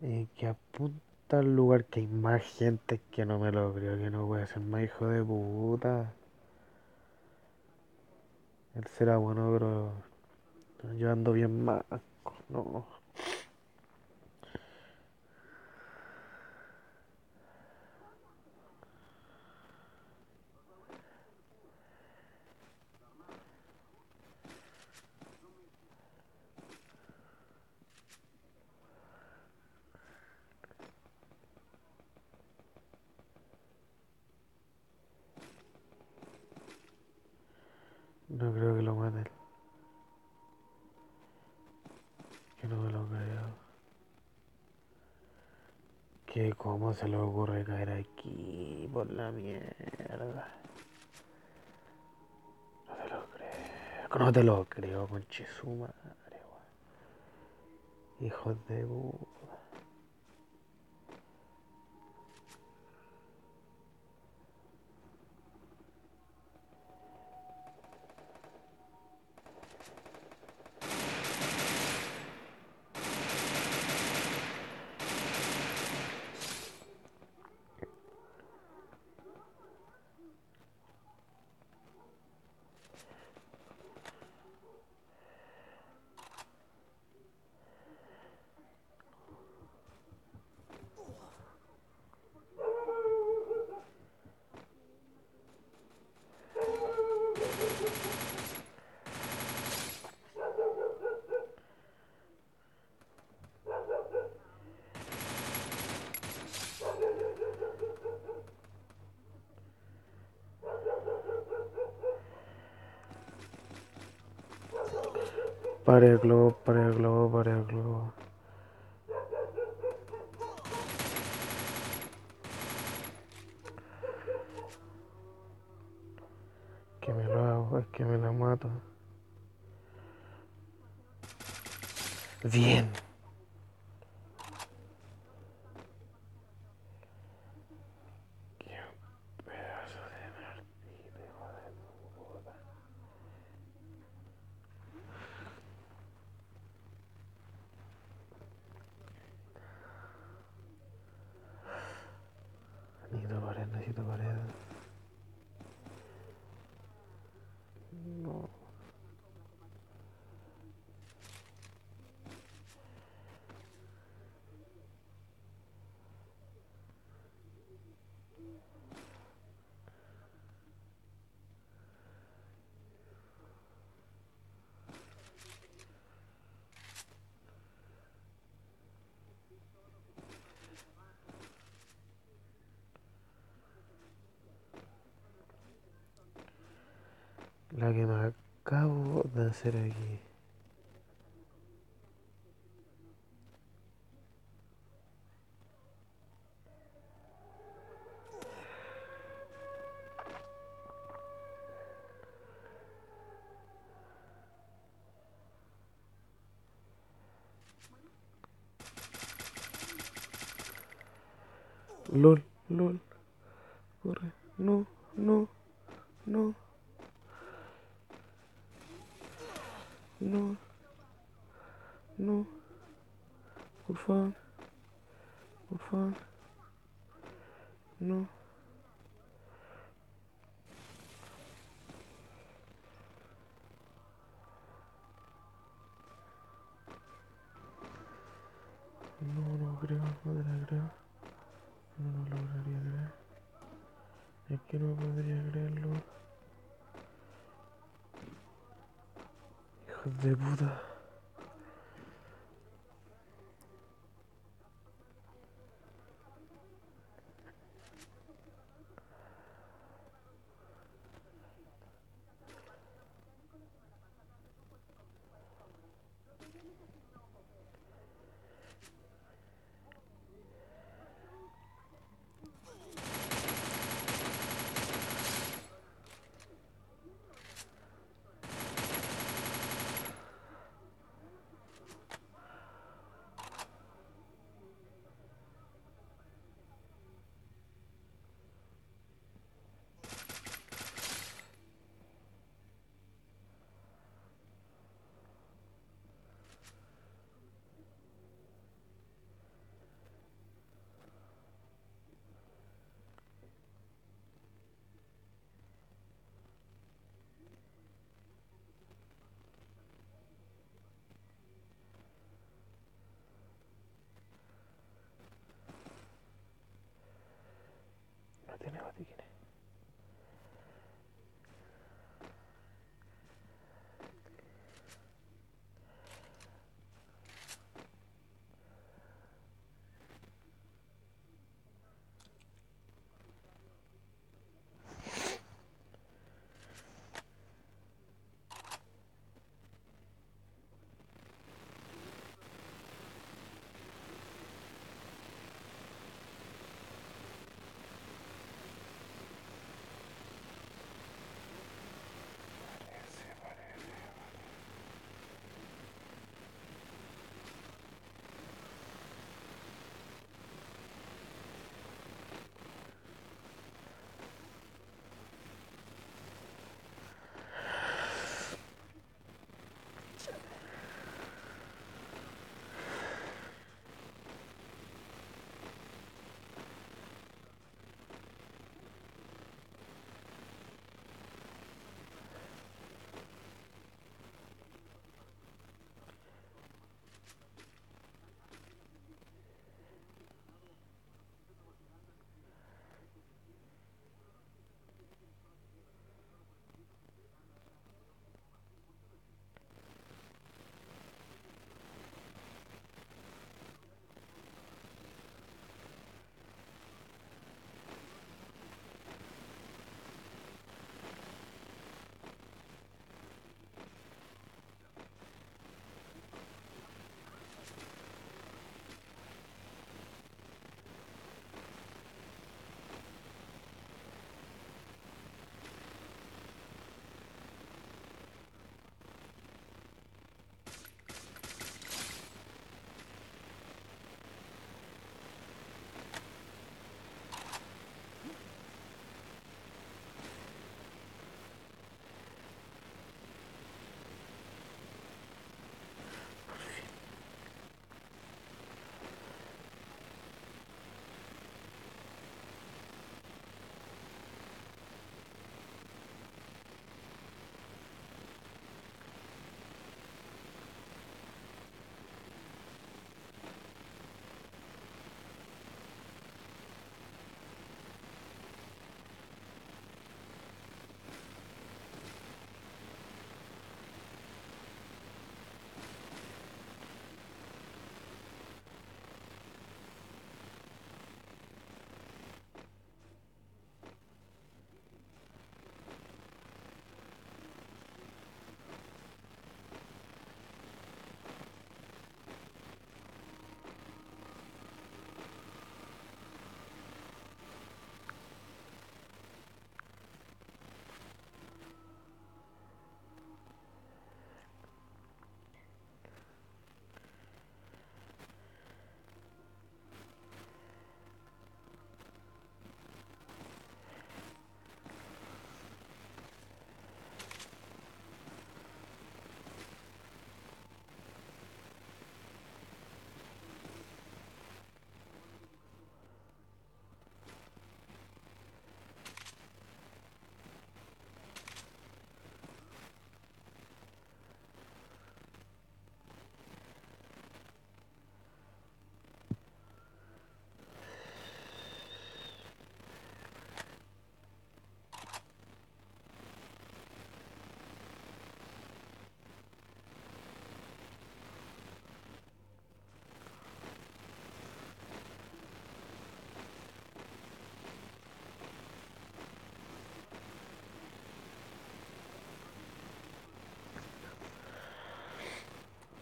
Y que apunta al lugar que hay más gente que no me lo creo, que no puede ser más hijo de puta. Él será bueno, pero yo ando bien mal. No. No creo que lo maten. Que no me lo creo. Que cómo se le ocurre caer aquí por la mierda. No te lo creo. No te lo creo, conche. Hijos de puta. Pare el globo, pare el globo, pare el globo. Que me lo hago, es que me la mato. Bien. Qué pedazo de maldito hijo de puta. Necesito pared, necesito pared. No. La que me acabo de hacer aquí. LOL, LOL. Corre. No, no, no. No. No. Por favor. Por favor. No. No, no creo, no te la creo. No lo lograría creer. Es que no podría creerlo. Hijos de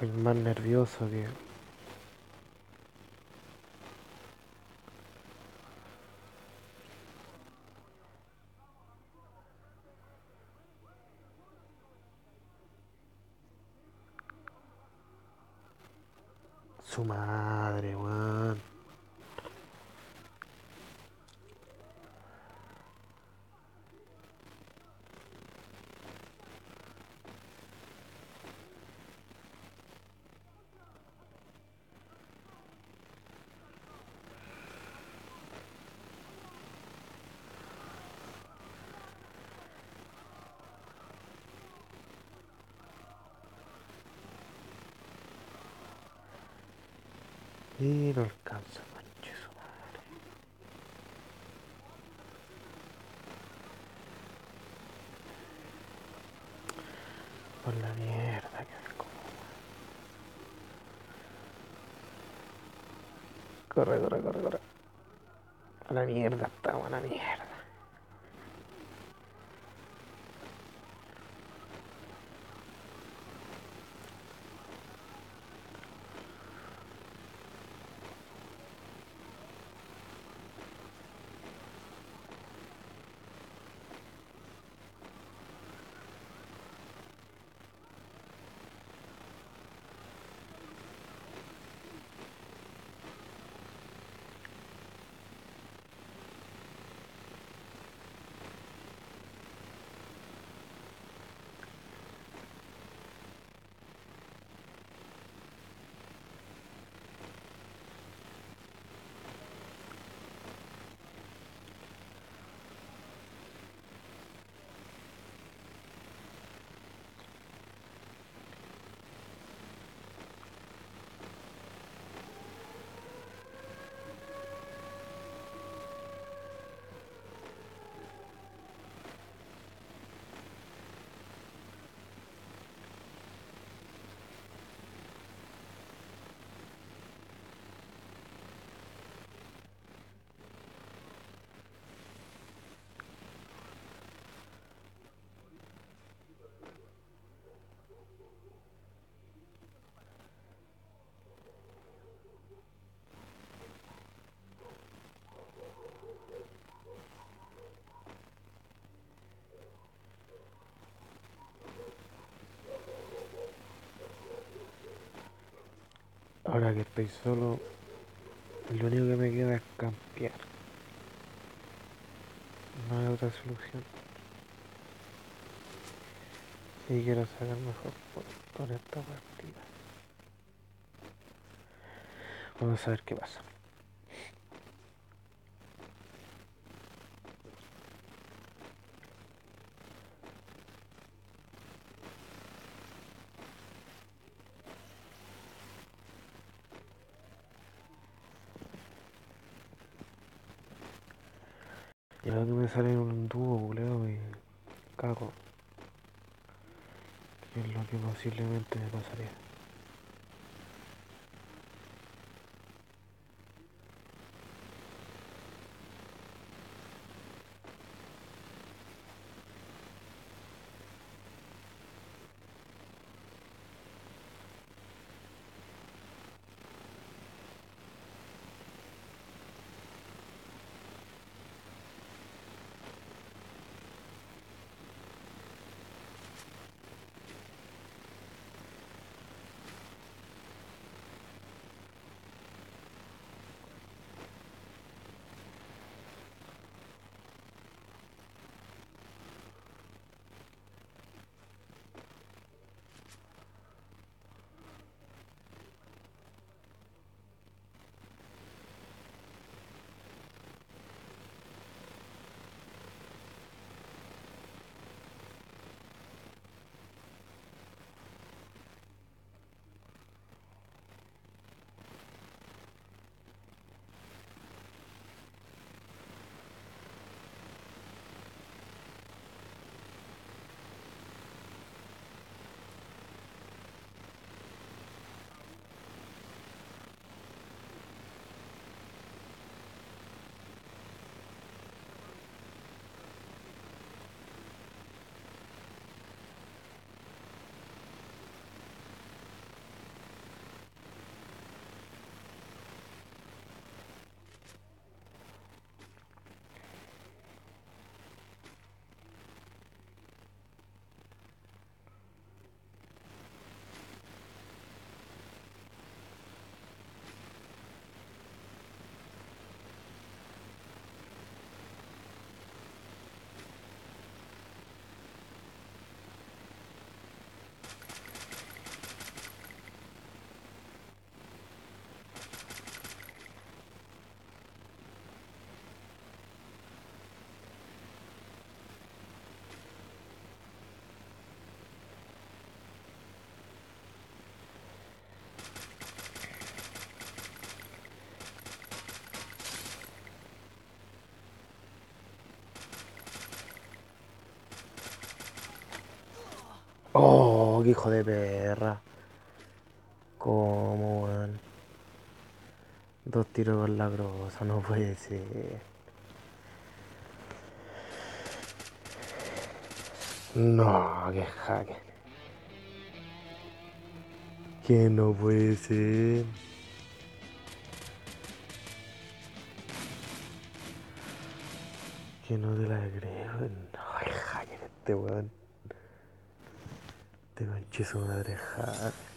Estoy más nervioso que... Su madre, weón. Y no alcanza, manche su madre. Por la mierda que me como. Corre, corre, corre, corre. A la mierda estamos, a la mierda. Ahora que estoy solo, lo único que me queda es campear. No hay otra solución. Si quiero sacar mejor por, esta partida. Vamos a ver qué pasa. Y ahora que me sale un dúo, buleo, y cago. Que es lo que posiblemente me pasaría. Hijo de perra. ¿Cómo, weón? Dos tiros con la grosa, no puede ser. No, que hacker. Que no puede ser. Que no te la creo. No, es hacker este weón. Te manché su madre hacker.